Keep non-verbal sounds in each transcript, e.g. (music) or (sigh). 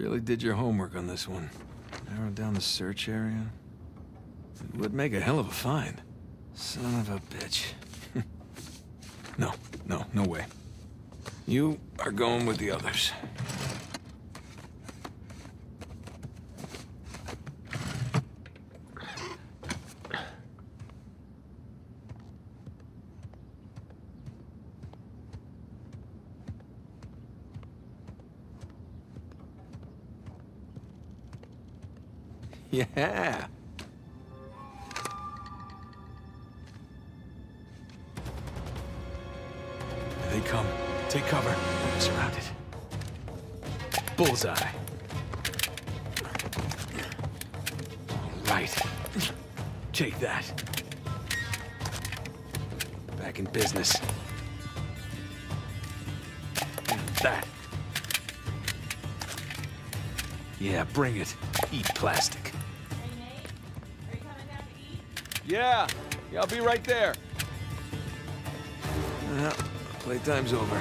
really did your homework on this one. Narrowed down the search area. It would make a hell of a find. Son of a bitch. (laughs) no, no, no way. You are going with the others. (laughs) Yeah. Here they come. Take cover. Surrounded. Bullseye. Right. Take that. Back in business. And that. Yeah, bring it. Eat plastic. Yeah, yeah, I'll be right there. Well, playtime's over.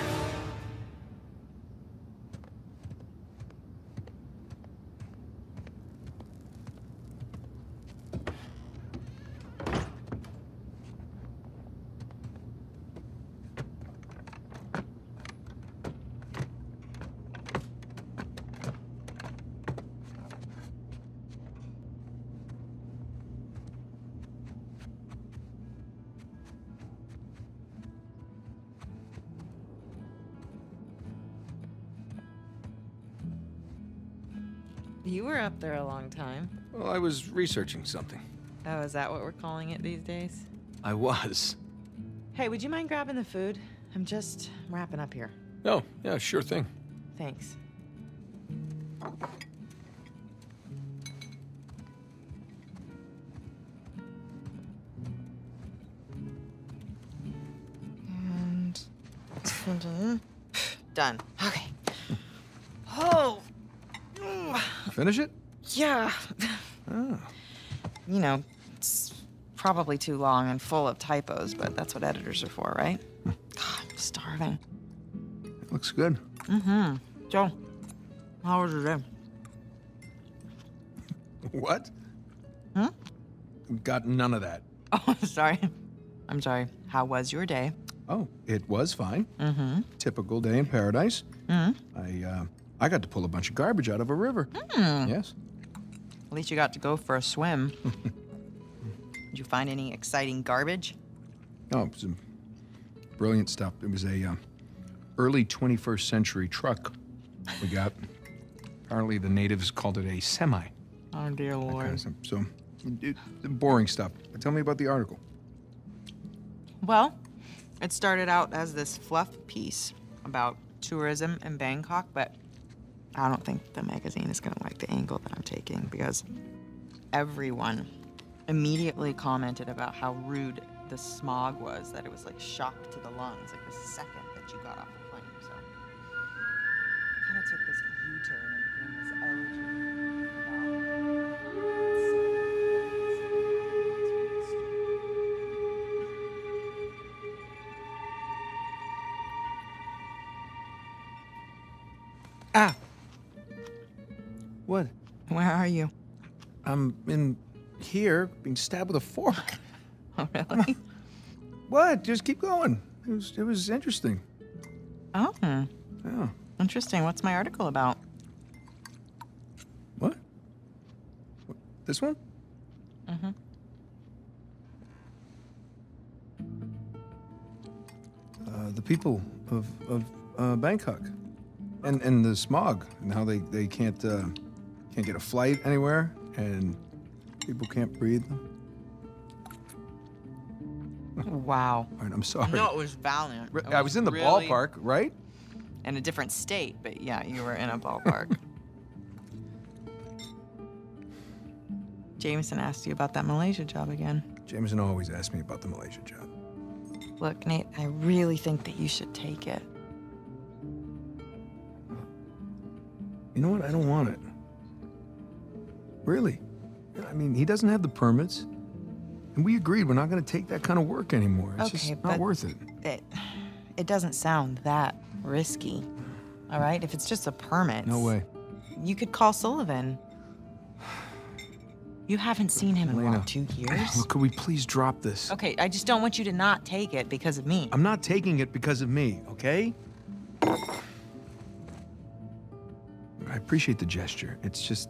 You were up there a long time. Well, I was researching something. Oh, is that what we're calling it these days? I was. Hey, would you mind grabbing the food? I'm just wrapping up here. Oh, yeah, sure thing. Thanks. And (laughs) done. Okay. Oh. Finish it? Yeah. Oh. You know, it's probably too long and full of typos, but that's what editors are for, right? God, I'm starving. It looks good. Mm-hmm. Joe, how was your day? (laughs) What? Hmm? Got none of that. Oh, (laughs) sorry. I'm sorry. How was your day? Oh, it was fine. Mm-hmm. Typical day in paradise. Mm-hmm. I, uh, I got to pull a bunch of garbage out of a river. Hmm. Yes. At least you got to go for a swim. (laughs) Did you find any exciting garbage? Oh, it was some brilliant stuff. It was a uh, early 21st century truck we got. Apparently, the natives called it a semi. Oh, dear that kind Lord. of. So, it, it- boring stuff. But tell me about the article. Well, it started out as this fluff piece about tourism in Bangkok, but I don't think the magazine is going to like the angle that I'm taking because everyone immediately commented about how rude the smog was, that it was like shock to the lungs, like the second that you got off the plane. So kind of took this U-turn and this elegy Ah! Where are you? I'm in here being stabbed with a fork. (laughs) Oh, really? What? Just keep going. It was, it was interesting. Oh, Yeah. interesting. What's my article about? What? What? This one? Mm-hmm. Uh, the people of, of uh, Bangkok. And, and the smog and how they, they can't, uh, can't get a flight anywhere and people can't breathe. Wow. (laughs) All right, I'm sorry. No, it was valiant. It I was in the really- ballpark, right? In a different state, but yeah, you were in a (laughs) ballpark. Jameson asked you about that Malaysia job again. Jameson always asks me about the Malaysia job. Look, Nate, I really think that you should take it. You know what? I don't want it. Really. I mean, he doesn't have the permits. And we agreed we're not going to take that kind of work anymore. It's Okay, just not worth it. It, it doesn't sound that risky. All right, if it's just a permit. No way. You could call Sullivan. You haven't seen him in what, two years? Look, could we please drop this? Okay, I just don't want you to not take it because of me. I'm not taking it because of me, okay? I appreciate the gesture. It's just.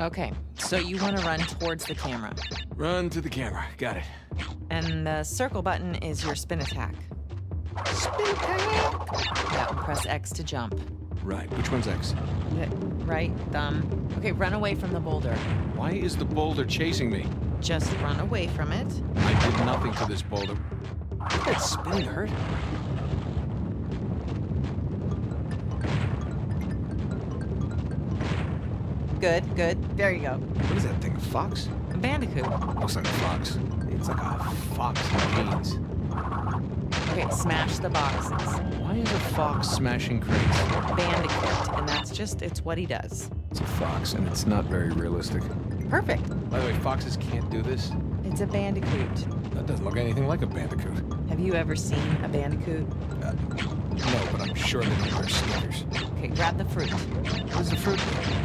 Okay, so you want to run towards the camera. Run to the camera. Got it. And the circle button is your spin attack. Spin attack. Yeah, press X to jump. Right. Which one's X? Hit Right thumb. Okay, run away from the boulder. Why is the boulder chasing me? Just run away from it. I did nothing to this boulder. Did that spinning hurt? Good, good. There you go. What is that thing? A fox? A bandicoot. Looks like a fox. It's like a fox in jeans. Okay, smash the boxes. Why is a fox smashing crates? Bandicoot, and that's just, it's what he does. It's a fox, and it's not very realistic. Perfect. By the way, foxes can't do this. It's a bandicoot. That doesn't look anything like a bandicoot. Have you ever seen a bandicoot? Uh, no, but I'm sure they can wear sneakers. Okay, grab the fruit. What is the fruit?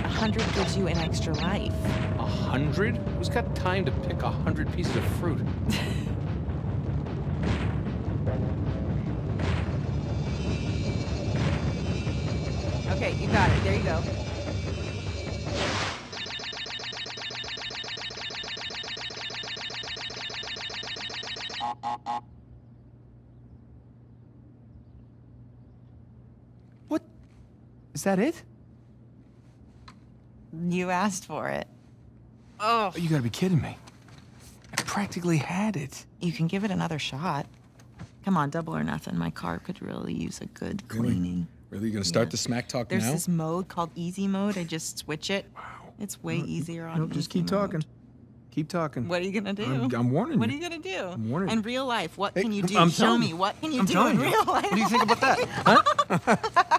A hundred gives you an extra life. A hundred? Who's got time to pick a hundred pieces of fruit? (laughs) Okay, you got it. There you go. Is that it? You asked for it. Oh. You gotta be kidding me. I practically had it. You can give it another shot. Come on, double or nothing. My car could really use a good cleaning. Really? You gonna start Yeah. the smack talk There's now? this mode called easy mode. I just switch it. Wow. It's way easier on No, just keep mode. talking. Keep talking. What are you gonna do? I'm, I'm warning what are you. you gonna do? I'm warning In real life, what Hey, can you do? I'm Show me. you. What can you I'm do in you. real life? What do you think about that? Huh? (laughs) (laughs)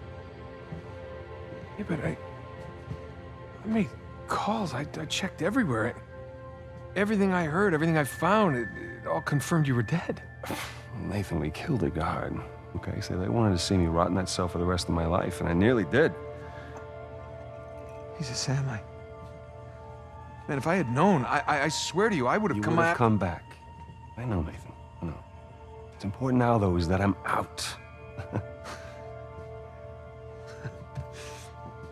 Yeah, but I. I made calls. I, I checked everywhere. I, everything I heard, everything I found, it, it all confirmed you were dead. (sighs) Nathan, we killed a guard. Okay, so they wanted to see me rot in that cell for the rest of my life, and I nearly did. Jesus, Sam, I. Man, if I had known, I, I, I swear to you, I would have come back. You come would have come back. I know, Nathan. I know. What's important now, though, is that I'm out. (laughs)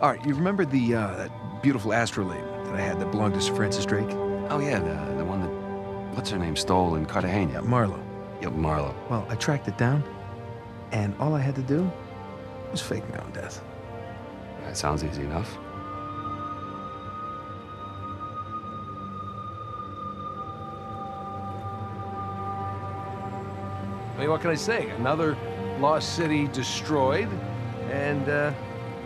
All right, you remember the, uh, that beautiful astrolabe that I had that belonged to Sir Francis Drake? Oh yeah, the the one that what's her name stole in Cartagena. Marlowe. Yep, Marlowe. Well, I tracked it down, and all I had to do was fake my own death. That sounds easy enough. I mean, what can I say? Another lost city destroyed, and uh,